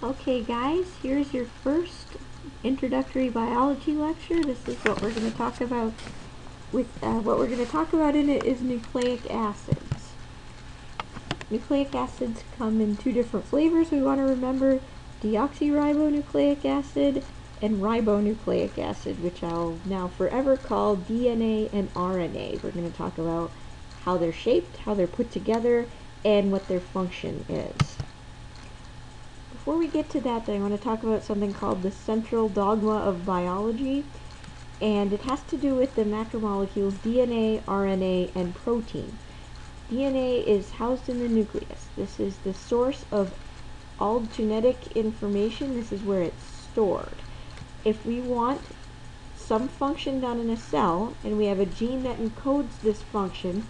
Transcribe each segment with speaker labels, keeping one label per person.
Speaker 1: Okay guys, here's your first introductory biology lecture. This is what we're going to talk about with uh, what we're going to talk about in it is nucleic acids. Nucleic acids come in two different flavors we want to remember, deoxyribonucleic acid and ribonucleic acid, which I'll now forever call DNA and RNA. We're going to talk about how they're shaped, how they're put together, and what their function is. Before we get to that, I want to talk about something called the central dogma of biology, and it has to do with the macromolecules DNA, RNA, and protein. DNA is housed in the nucleus. This is the source of all genetic information. This is where it's stored. If we want some function done in a cell, and we have a gene that encodes this function,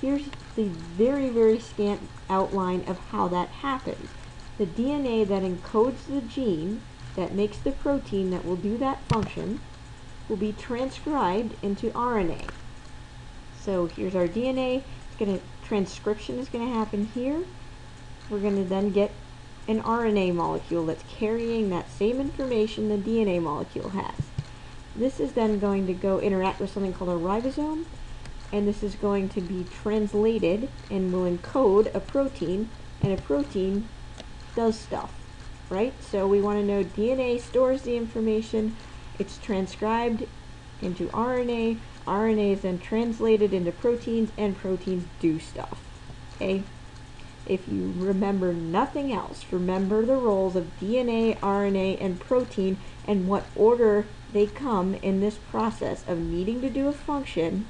Speaker 1: here's the very, very scant outline of how that happens. The DNA that encodes the gene that makes the protein that will do that function will be transcribed into RNA. So here's our DNA. It's gonna transcription is going to happen here. We're going to then get an RNA molecule that's carrying that same information the DNA molecule has. This is then going to go interact with something called a ribosome, and this is going to be translated and will encode a protein, and a protein does stuff, right? So we want to know DNA stores the information, it's transcribed into RNA, RNA is then translated into proteins, and proteins do stuff, okay? If you remember nothing else, remember the roles of DNA, RNA, and protein and what order they come in this process of needing to do a function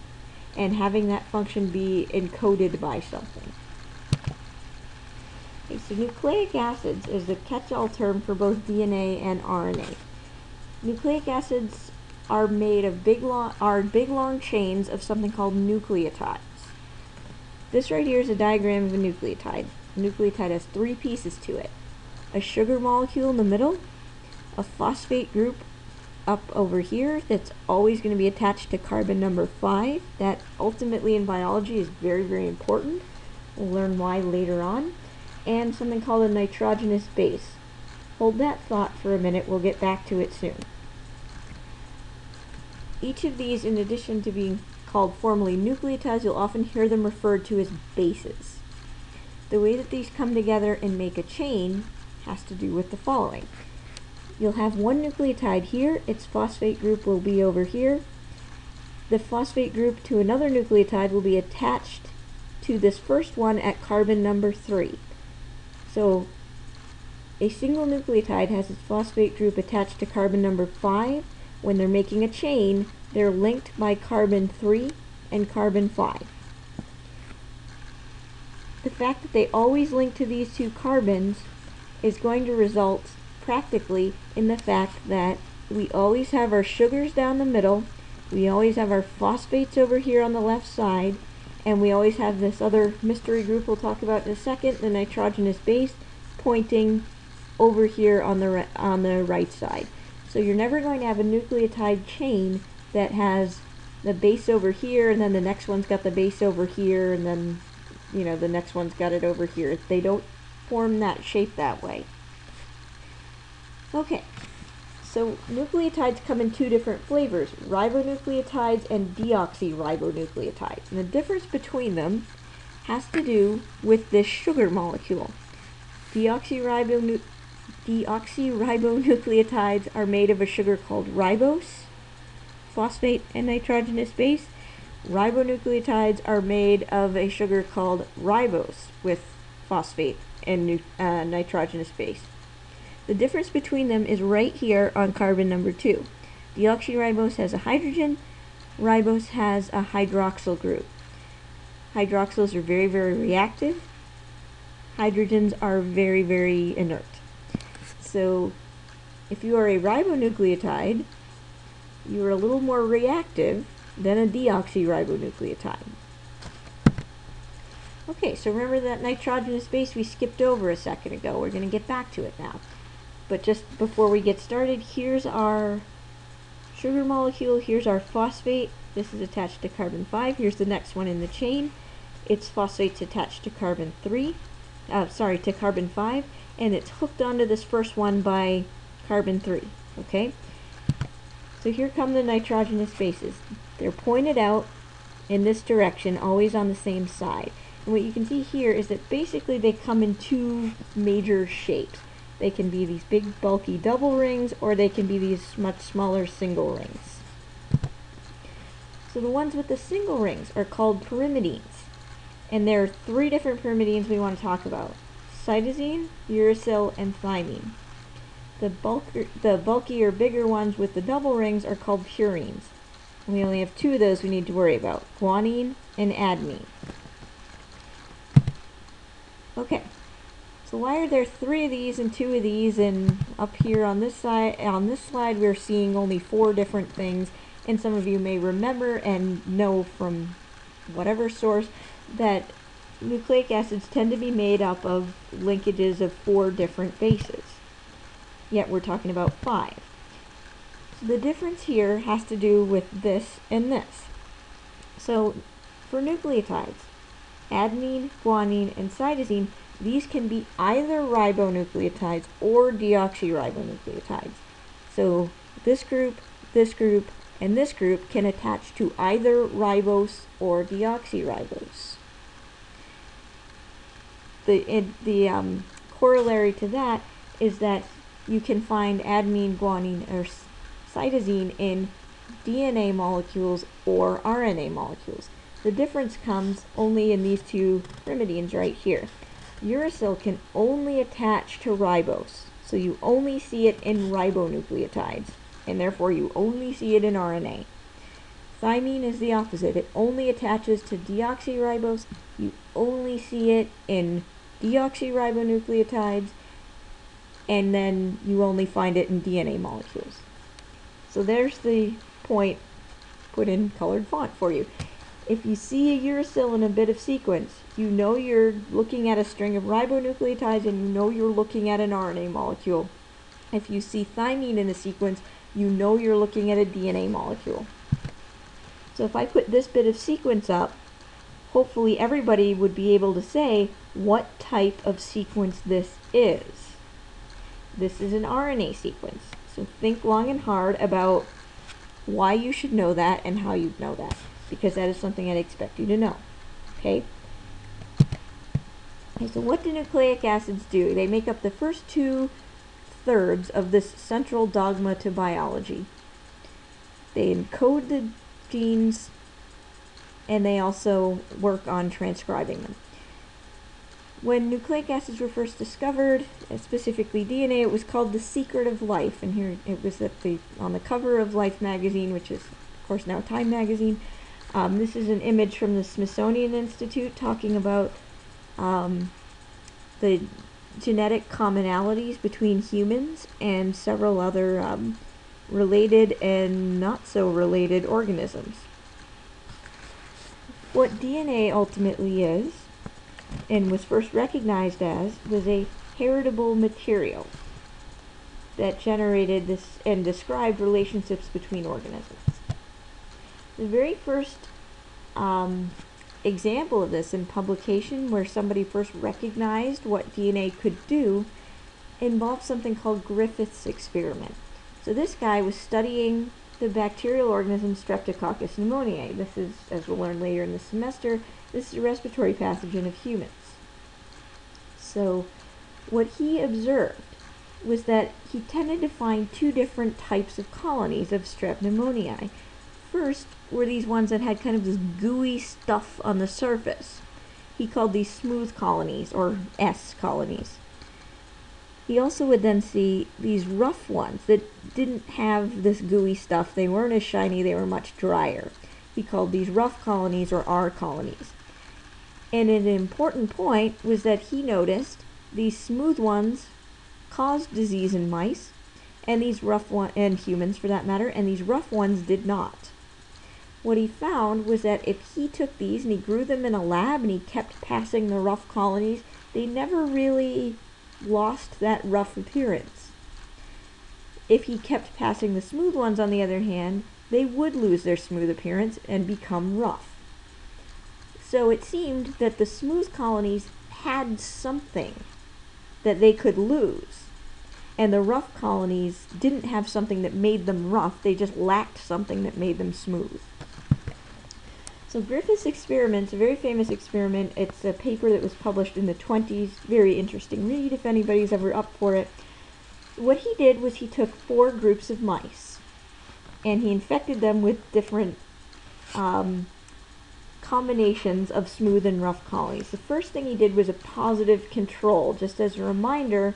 Speaker 1: and having that function be encoded by something. Okay, so nucleic acids is the catch-all term for both DNA and RNA. Nucleic acids are made of big long, are big long chains of something called nucleotides. This right here is a diagram of a nucleotide. A nucleotide has three pieces to it. A sugar molecule in the middle, a phosphate group up over here that's always going to be attached to carbon number 5. That ultimately in biology is very, very important. We'll learn why later on. And something called a nitrogenous base. Hold that thought for a minute, we'll get back to it soon. Each of these, in addition to being called formally nucleotides, you'll often hear them referred to as bases. The way that these come together and make a chain has to do with the following. You'll have one nucleotide here, its phosphate group will be over here. The phosphate group to another nucleotide will be attached to this first one at carbon number 3. So a single nucleotide has its phosphate group attached to carbon number 5. When they're making a chain, they're linked by carbon 3 and carbon 5. The fact that they always link to these two carbons is going to result practically in the fact that we always have our sugars down the middle, we always have our phosphates over here on the left side, and we always have this other mystery group we'll talk about in a second, the nitrogenous base, pointing over here on the, on the right side. So you're never going to have a nucleotide chain that has the base over here, and then the next one's got the base over here, and then, you know, the next one's got it over here. They don't form that shape that way. Okay, so nucleotides come in two different flavors, ribonucleotides and deoxyribonucleotides. And the difference between them has to do with this sugar molecule. Deoxyribonu deoxyribonucleotides are made of a sugar called ribose, phosphate and nitrogenous base. Ribonucleotides are made of a sugar called ribose with phosphate and uh, nitrogenous base. The difference between them is right here on carbon number 2. Deoxyribose has a hydrogen, ribose has a hydroxyl group. Hydroxyls are very, very reactive. Hydrogens are very, very inert. So if you are a ribonucleotide, you are a little more reactive than a deoxyribonucleotide. Okay, so remember that nitrogenous base we skipped over a second ago. We're going to get back to it now. But just before we get started, here's our sugar molecule, here's our phosphate. This is attached to carbon 5. Here's the next one in the chain. Its phosphate's attached to carbon 3. uh, sorry, to carbon 5, and it's hooked onto this first one by carbon 3, okay? So here come the nitrogenous bases. They're pointed out in this direction, always on the same side. And what you can see here is that basically they come in two major shapes. They can be these big bulky double rings or they can be these much smaller single rings. So the ones with the single rings are called pyrimidines. And there are three different pyrimidines we want to talk about. Cytosine, uracil, and thymine. The, bulkier, the bulkier, bigger ones with the double rings are called purines. We only have two of those we need to worry about, guanine and adenine. Okay, so why are there three of these and two of these and up here on this side on this slide we're seeing only four different things and some of you may remember and know from whatever source that nucleic acids tend to be made up of linkages of four different bases. Yet we're talking about five. So the difference here has to do with this and this. So for nucleotides, adenine, guanine, and cytosine, these can be either ribonucleotides or deoxyribonucleotides. So this group, this group, and this group can attach to either ribose or deoxyribose. The, it, the um, corollary to that is that you can find adenine, guanine, or cytosine in DNA molecules or RNA molecules. The difference comes only in these two pyrimidines right here. Uracil can only attach to ribose, so you only see it in ribonucleotides and therefore you only see it in RNA. Thymine is the opposite. It only attaches to deoxyribose. You only see it in deoxyribonucleotides, and then you only find it in DNA molecules. So there's the point put in colored font for you. If you see a uracil in a bit of sequence, you know you're looking at a string of ribonucleotides and you know you're looking at an RNA molecule. If you see thymine in a sequence, you know you're looking at a DNA molecule. So if I put this bit of sequence up, hopefully everybody would be able to say what type of sequence this is. This is an RNA sequence. So think long and hard about why you should know that and how you know that, because that is something I'd expect you to know. Okay? Okay, so what do nucleic acids do? They make up the first two thirds of this central dogma to biology. They encode the genes and they also work on transcribing them. When nucleic acids were first discovered, uh, specifically DNA, it was called the secret of life. And here it was at the on the cover of Life magazine, which is of course now Time magazine. Um, this is an image from the Smithsonian Institute talking about um, the genetic commonalities between humans and several other um, related and not so related organisms. What DNA ultimately is, and was first recognized as, was a heritable material that generated this and described relationships between organisms. The very first um, example of this in publication where somebody first recognized what DNA could do involved something called Griffith's experiment. So this guy was studying the bacterial organism Streptococcus pneumoniae. This is, as we'll learn later in the semester, this is a respiratory pathogen of humans. So what he observed was that he tended to find two different types of colonies of Strep pneumoniae. First were these ones that had kind of this gooey stuff on the surface. He called these smooth colonies, or S colonies. He also would then see these rough ones that didn't have this gooey stuff. They weren't as shiny, they were much drier. He called these rough colonies or R colonies. And an important point was that he noticed these smooth ones caused disease in mice, and these rough ones, and humans for that matter, and these rough ones did not what he found was that if he took these and he grew them in a lab and he kept passing the rough colonies, they never really lost that rough appearance. If he kept passing the smooth ones, on the other hand, they would lose their smooth appearance and become rough. So it seemed that the smooth colonies had something that they could lose. And the rough colonies didn't have something that made them rough, they just lacked something that made them smooth. So Griffith's experiment, a very famous experiment, it's a paper that was published in the 20s, very interesting read if anybody's ever up for it. What he did was he took four groups of mice and he infected them with different um, combinations of smooth and rough colonies. The first thing he did was a positive control. Just as a reminder,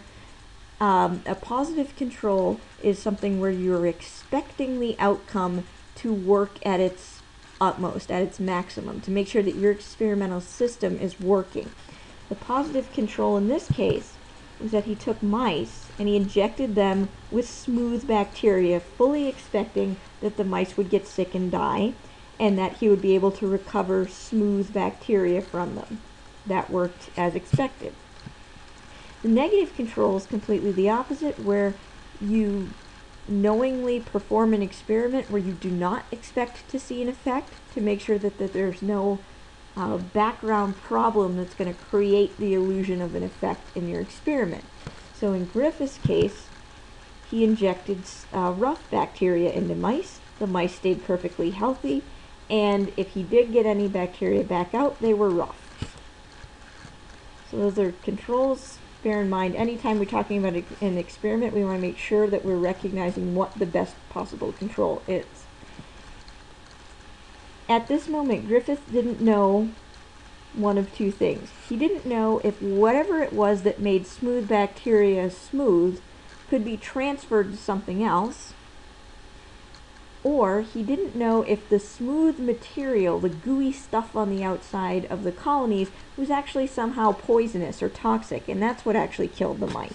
Speaker 1: um, a positive control is something where you're expecting the outcome to work at its utmost, at its maximum, to make sure that your experimental system is working. The positive control in this case was that he took mice and he injected them with smooth bacteria, fully expecting that the mice would get sick and die, and that he would be able to recover smooth bacteria from them. That worked as expected. The negative control is completely the opposite, where you knowingly perform an experiment where you do not expect to see an effect to make sure that, that there's no uh, background problem that's going to create the illusion of an effect in your experiment. So in Griffith's case, he injected uh, rough bacteria into mice. The mice stayed perfectly healthy, and if he did get any bacteria back out, they were rough. So those are controls bear in mind anytime we're talking about an experiment, we want to make sure that we're recognizing what the best possible control is. At this moment, Griffith didn't know one of two things. He didn't know if whatever it was that made smooth bacteria smooth could be transferred to something else, or he didn't know if the smooth material, the gooey stuff on the outside of the colonies, was actually somehow poisonous or toxic, and that's what actually killed the mice.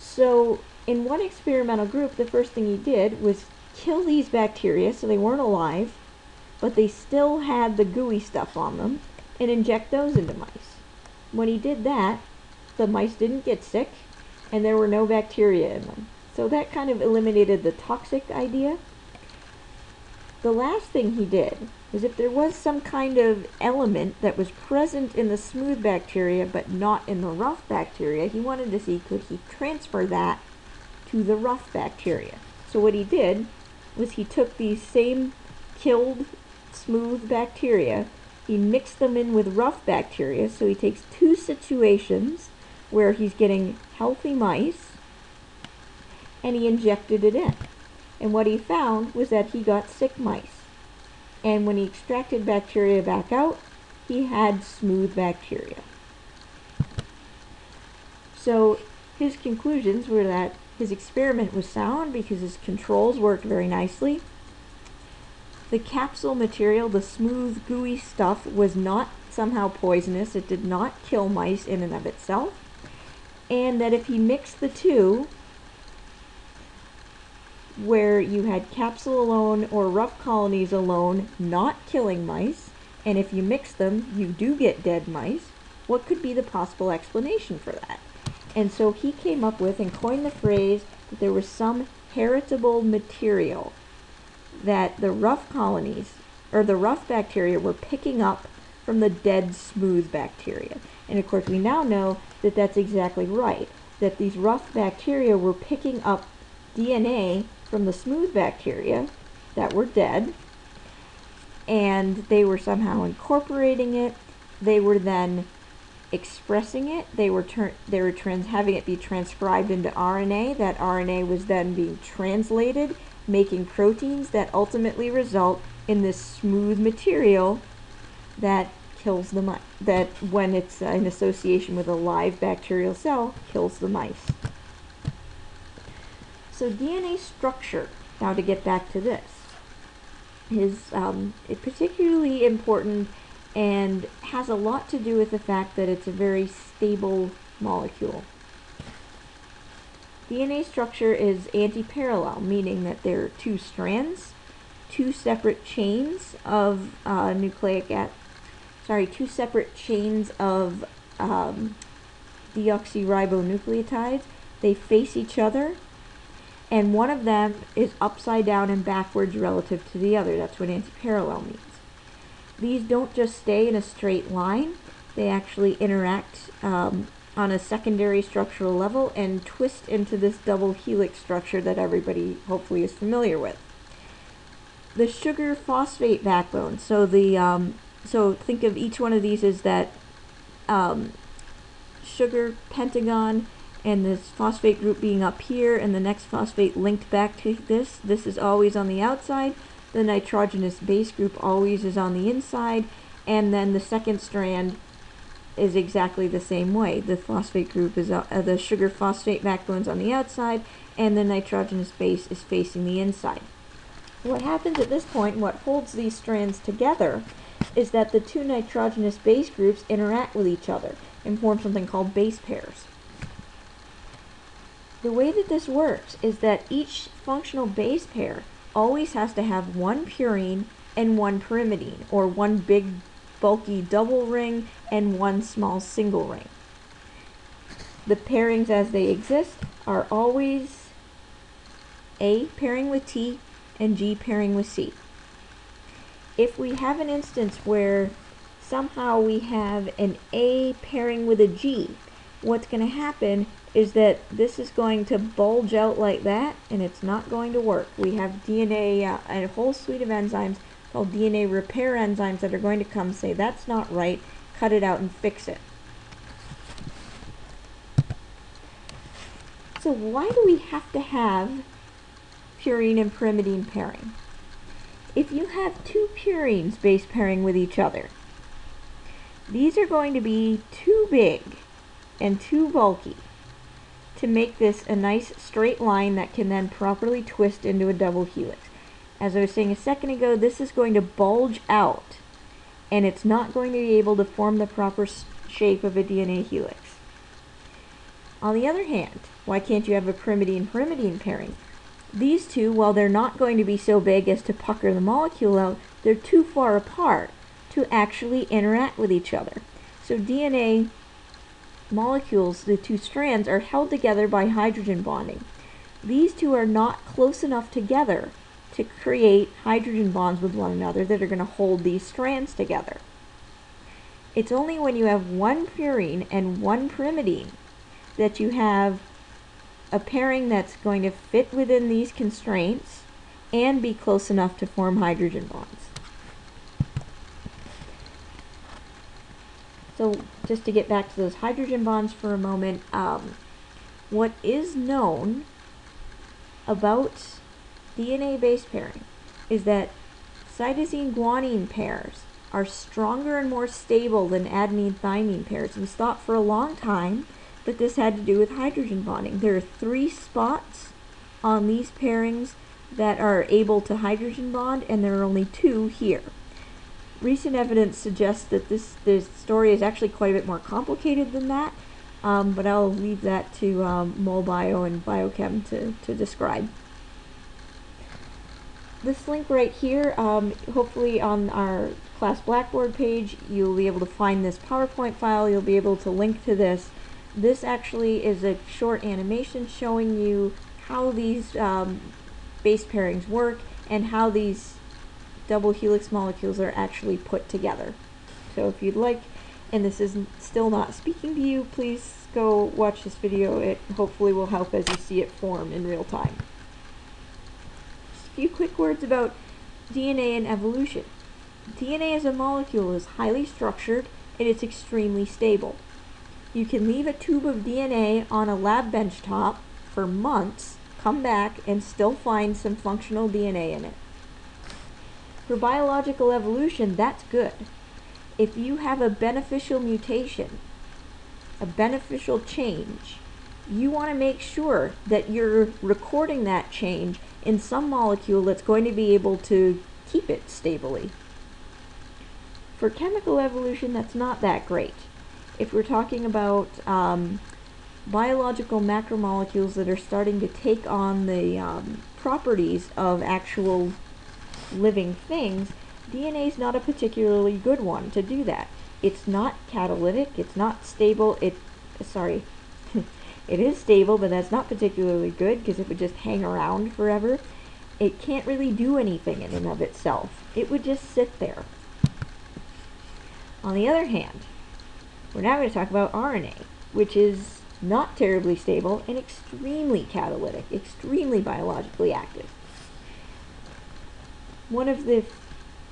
Speaker 1: So, in one experimental group, the first thing he did was kill these bacteria so they weren't alive, but they still had the gooey stuff on them, and inject those into mice. When he did that, the mice didn't get sick, and there were no bacteria in them. So that kind of eliminated the toxic idea. The last thing he did was if there was some kind of element that was present in the smooth bacteria but not in the rough bacteria, he wanted to see could he transfer that to the rough bacteria. So what he did was he took these same killed smooth bacteria, he mixed them in with rough bacteria, so he takes two situations where he's getting healthy mice and he injected it in. And what he found was that he got sick mice. And when he extracted bacteria back out, he had smooth bacteria. So his conclusions were that his experiment was sound because his controls worked very nicely. The capsule material, the smooth, gooey stuff, was not somehow poisonous. It did not kill mice in and of itself. And that if he mixed the two, where you had capsule alone or rough colonies alone not killing mice, and if you mix them, you do get dead mice, what could be the possible explanation for that? And so he came up with and coined the phrase that there was some heritable material that the rough colonies, or the rough bacteria, were picking up from the dead smooth bacteria. And of course, we now know that that's exactly right, that these rough bacteria were picking up DNA from the smooth bacteria that were dead, and they were somehow incorporating it. They were then expressing it. They were they were trans- having it be transcribed into RNA. That RNA was then being translated, making proteins that ultimately result in this smooth material that kills the mice. That when it's uh, in association with a live bacterial cell, kills the mice. So DNA structure, now to get back to this, is um, particularly important and has a lot to do with the fact that it's a very stable molecule. DNA structure is anti-parallel, meaning that there are two strands, two separate chains of uh, nucleic acid, sorry, two separate chains of um, deoxyribonucleotides. They face each other and one of them is upside down and backwards relative to the other. That's what antiparallel means. These don't just stay in a straight line, they actually interact um, on a secondary structural level and twist into this double helix structure that everybody hopefully is familiar with. The sugar phosphate backbone. So the um, so think of each one of these as that um, sugar pentagon and this phosphate group being up here and the next phosphate linked back to this. This is always on the outside. The nitrogenous base group always is on the inside and then the second strand is exactly the same way. The phosphate group is uh, the sugar phosphate backbone's on the outside and the nitrogenous base is facing the inside. What happens at this point, what holds these strands together, is that the two nitrogenous base groups interact with each other and form something called base pairs. The way that this works is that each functional base pair always has to have one purine and one pyrimidine, or one big bulky double ring and one small single ring. The pairings as they exist are always A pairing with T and G pairing with C. If we have an instance where somehow we have an A pairing with a G, what's going to happen is that this is going to bulge out like that and it's not going to work. We have DNA, uh, a whole suite of enzymes called DNA repair enzymes that are going to come say that's not right, cut it out and fix it. So why do we have to have purine and pyrimidine pairing? If you have two purines base pairing with each other, these are going to be too big and too bulky to make this a nice straight line that can then properly twist into a double helix. As I was saying a second ago, this is going to bulge out and it's not going to be able to form the proper shape of a DNA helix. On the other hand, why can't you have a pyrimidine-pyrimidine pairing? These two, while they're not going to be so big as to pucker the molecule out, they're too far apart to actually interact with each other. So DNA molecules, the two strands, are held together by hydrogen bonding. These two are not close enough together to create hydrogen bonds with one another that are going to hold these strands together. It's only when you have one purine and one pyrimidine that you have a pairing that's going to fit within these constraints and be close enough to form hydrogen bonds. So just to get back to those hydrogen bonds for a moment, um, what is known about DNA base pairing is that cytosine guanine pairs are stronger and more stable than adenine thymine pairs. It was thought for a long time that this had to do with hydrogen bonding. There are three spots on these pairings that are able to hydrogen bond, and there are only two here. Recent evidence suggests that this, this story is actually quite a bit more complicated than that, um, but I'll leave that to um, MolBio and Biochem to, to describe this link right here, um, hopefully on our class Blackboard page, you'll be able to find this PowerPoint file. You'll be able to link to this. This actually is a short animation showing you how these um, base pairings work and how these double helix molecules are actually put together. So if you'd like, and this is still not speaking to you, please go watch this video. It hopefully will help as you see it form in real time Just a few quick words about DNA and evolution. DNA as a molecule is highly structured and it's extremely stable. You can leave a tube of DNA on a lab bench top for months, come back, and still find some functional DNA in it. For biological evolution, that's good. If you have a beneficial mutation, a beneficial change, you want to make sure that you're recording that change in some molecule that's going to be able to keep it stably. For chemical evolution, that's not that great. If we're talking about um, biological macromolecules that are starting to take on the um, properties of actual living things, DNA is not a particularly good one to do that. It's not catalytic, it's not stable, it, sorry, it is stable, but that's not particularly good because it would just hang around forever. It can't really do anything in and of itself. It would just sit there. On the other hand, We're now going to talk about RNA, which is not terribly stable and extremely catalytic, extremely biologically active. One of the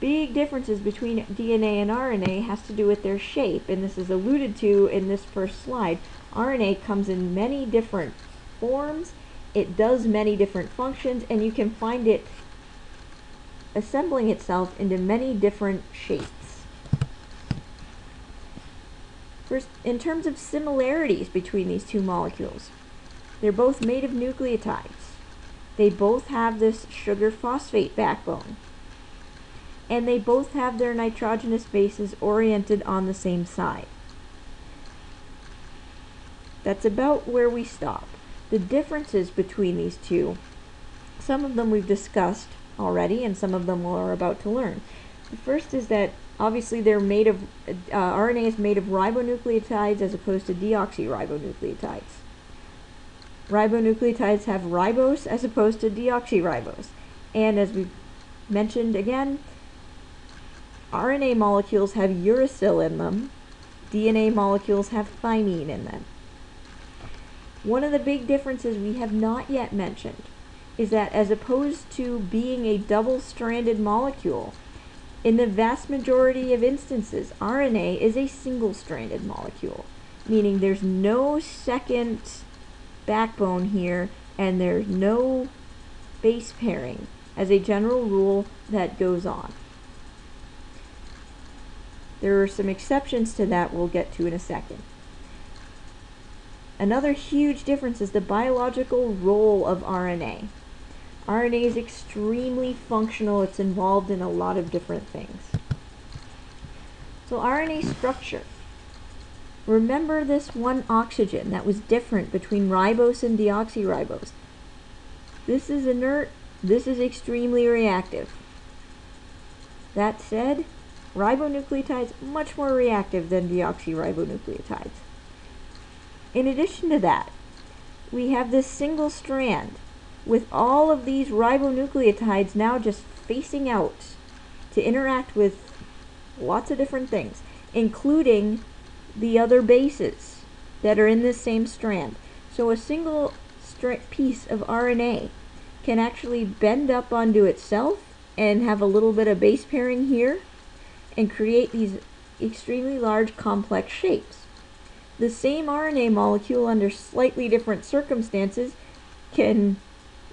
Speaker 1: big differences between DNA and RNA has to do with their shape, and this is alluded to in this first slide. RNA comes in many different forms, it does many different functions, and you can find it assembling itself into many different shapes. First, in terms of similarities between these two molecules, they're both made of nucleotides. They both have this sugar phosphate backbone. And they both have their nitrogenous bases oriented on the same side. That's about where we stop. The differences between these two, some of them we've discussed already, and some of them we're about to learn. The first is that obviously they're made of, uh, RNA is made of ribonucleotides as opposed to deoxyribonucleotides. Ribonucleotides have ribose as opposed to deoxyribose. And as we mentioned again, RNA molecules have uracil in them, DNA molecules have thymine in them. One of the big differences we have not yet mentioned is that as opposed to being a double-stranded molecule, in the vast majority of instances, RNA is a single-stranded molecule, meaning there's no second backbone here and there's no base pairing as a general rule that goes on. There are some exceptions to that we'll get to in a second. Another huge difference is the biological role of RNA. RNA is extremely functional. It's involved in a lot of different things. So RNA structure. Remember this one oxygen that was different between ribose and deoxyribose. This is inert, this is extremely reactive. That said, ribonucleotides much more reactive than deoxyribonucleotides. In addition to that, we have this single strand with all of these ribonucleotides now just facing out to interact with lots of different things, including the other bases that are in this same strand. So a single piece of RNA can actually bend up onto itself and have a little bit of base pairing here and create these extremely large complex shapes. The same RNA molecule under slightly different circumstances can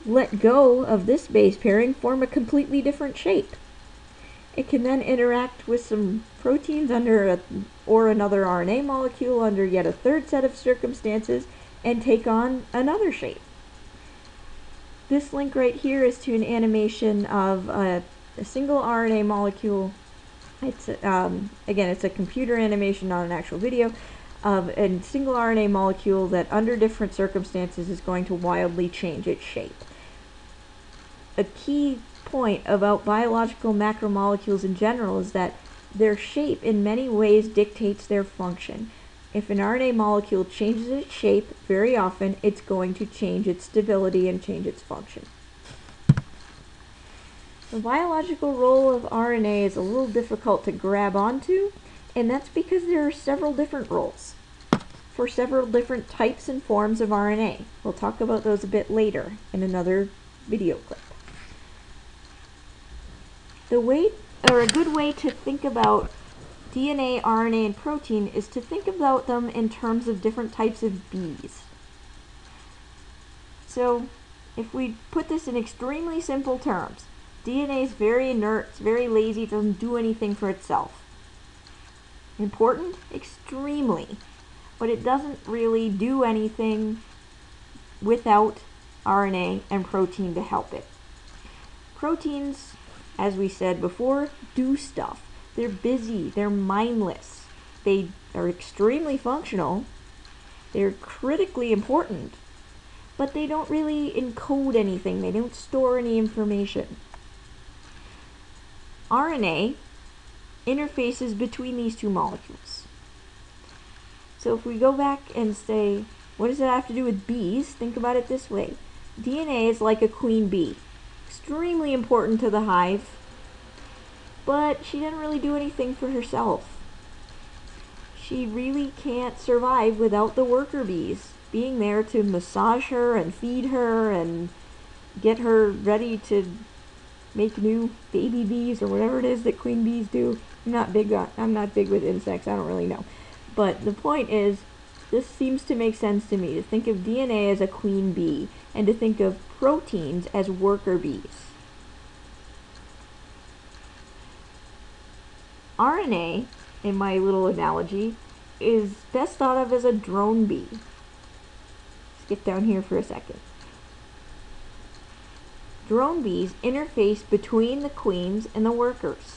Speaker 1: let go of this base pairing, form a completely different shape. It can then interact with some proteins under a, or another RNA molecule under yet a third set of circumstances and take on another shape. This link right here is to an animation of a, a single RNA molecule. It's um, again, it's a computer animation, not an actual video, of a single RNA molecule that under different circumstances is going to wildly change its shape a key point about biological macromolecules in general is that their shape in many ways dictates their function. If an RNA molecule changes its shape, very often it's going to change its stability and change its function. The biological role of RNA is a little difficult to grab onto, and that's because there are several different roles for several different types and forms of RNA. We'll talk about those a bit later in another video clip. The way, or a good way to think about DNA, RNA, and protein is to think about them in terms of different types of bees. So, if we put this in extremely simple terms, DNA is very inert, it's very lazy, it doesn't do anything for itself. Important? Extremely. But it doesn't really do anything without RNA and protein to help it. Proteins as we said before, do stuff. They're busy, they're mindless. They are extremely functional, they're critically important, but they don't really encode anything, they don't store any information. RNA interfaces between these two molecules. So if we go back and say, what does it have to do with bees? Think about it this way. DNA is like a queen bee extremely important to the hive, but she didn't really do anything for herself. She she really can't survive without the worker bees being there to massage her and feed her and get her ready to make new baby bees or whatever it is that queen bees do. I'm not big on, I'm not big with insects. I don't really know. But the point is this seems to make sense to me to think of DNA as a queen bee and to think of proteins as worker bees. RNA, in my little analogy, is best thought of as a drone bee. Let's get down here for a second. Drone bees interface between the queens and the workers.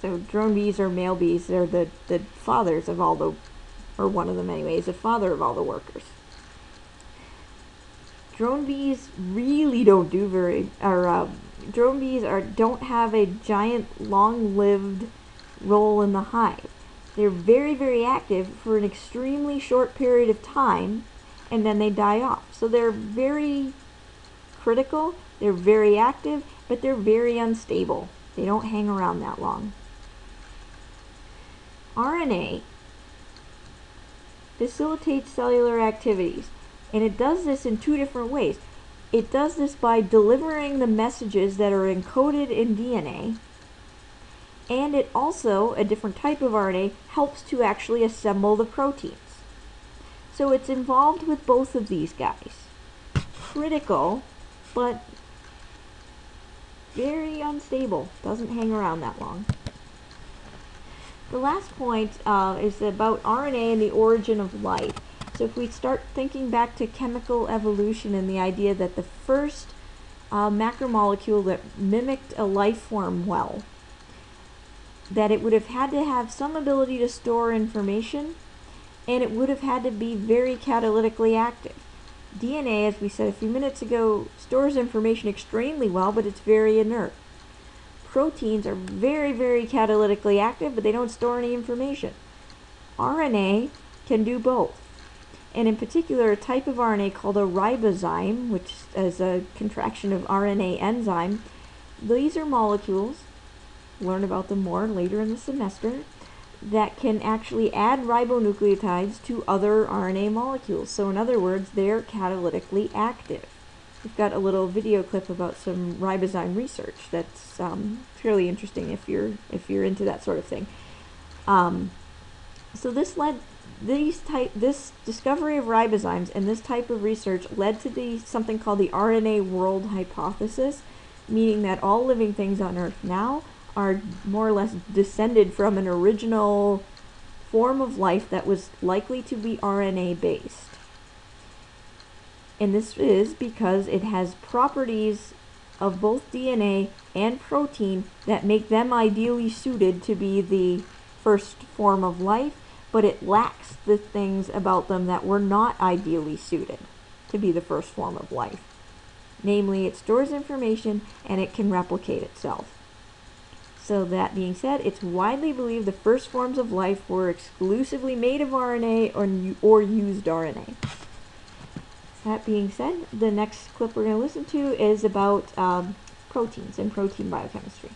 Speaker 1: So drone bees are male bees. They're the, the fathers of all the, or one of them anyways, the father of all the workers. Drone bees really don't do very, or uh, drone bees are don't have a giant long-lived role in the hive. They're very, very active for an extremely short period of time and then they die off. So they're very critical, they're very active, but they're very unstable. They don't hang around that long. RNA facilitates cellular activities, and it does this in two different ways. It does this by delivering the messages that are encoded in DNA, and it also, a different type of RNA, helps to actually assemble the proteins. So it's involved with both of these guys. Critical, but very unstable. Doesn't hang around that long. The last point uh, is about RNA and the origin of life. So if we start thinking back to chemical evolution and the idea that the first uh, macromolecule that mimicked a life form well that it would have had to have some ability to store information and it would have had to be very catalytically active. DNA, as we said a few minutes ago, stores information extremely well, but it's very inert. Proteins are very, very catalytically active, but they don't store any information. RNA can do both. And in particular, a type of RNA called a ribozyme, which is a contraction of RNA enzyme, these are molecules learn about them more later in the semester, that can actually add ribonucleotides to other RNA molecules. So in other words, they're catalytically active. We've got a little video clip about some ribozyme research that's um, fairly interesting if you're if you're into that sort of thing. Um, so this led these type this discovery of ribozymes and this type of research led to the something called the RNA world hypothesis, meaning that all living things on Earth now are more or less descended from an original form of life that was likely to be RNA based. And this is because it has properties of both DNA and protein that make them ideally suited to be the first form of life, but it lacks the things about them that were not ideally suited to be the first form of life. Namely, it stores information and it can replicate itself. So that being said, it's widely believed the first forms of life were exclusively made of RNA or, or used RNA. That being said, the next clip we're going to listen to is about um, proteins and protein biochemistry.